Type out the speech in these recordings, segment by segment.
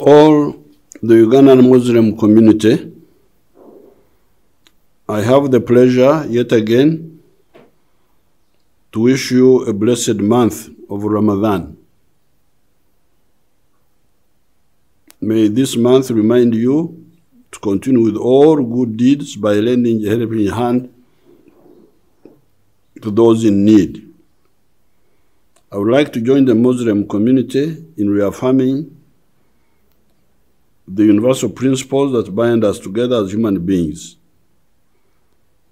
all the Ugandan Muslim community, I have the pleasure yet again to wish you a blessed month of Ramadan. May this month remind you to continue with all good deeds by lending a helping hand to those in need. I would like to join the Muslim community in reaffirming the universal principles that bind us together as human beings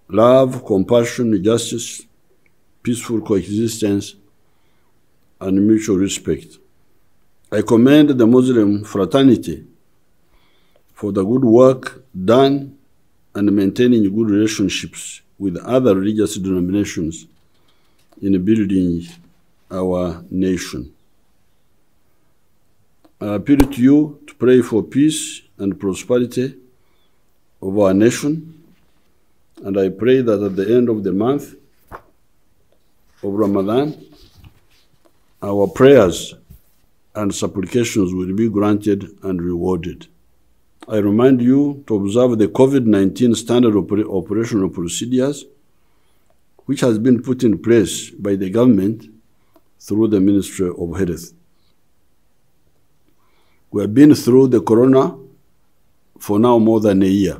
love, compassion, justice, peaceful coexistence, and mutual respect. I commend the Muslim fraternity for the good work done and maintaining good relationships with other religious denominations in building our nation. I appeal to you to pray for peace and prosperity of our nation, and I pray that at the end of the month of Ramadan, our prayers and supplications will be granted and rewarded. I remind you to observe the COVID 19 standard oper operational procedures, which has been put in place by the government through the Ministry of Health. We have been through the corona for now more than a year.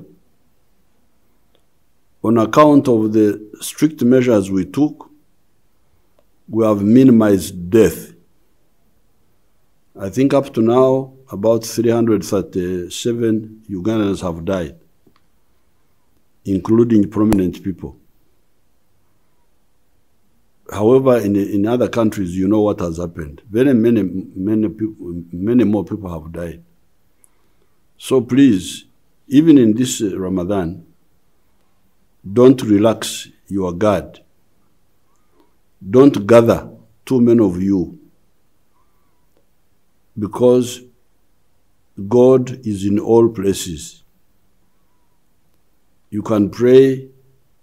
On account of the strict measures we took, we have minimized death. I think up to now, about 337 Ugandans have died, including prominent people. However, in, in other countries, you know what has happened. Very many, many, people, many more people have died. So please, even in this uh, Ramadan, don't relax your guard. Don't gather too many of you because God is in all places. You can pray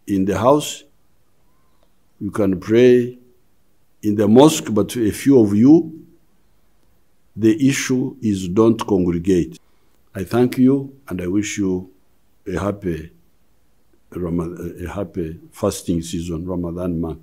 in the house, you can pray in the mosque, but a few of you, the issue is don't congregate. I thank you and I wish you a happy, a happy fasting season, Ramadan month.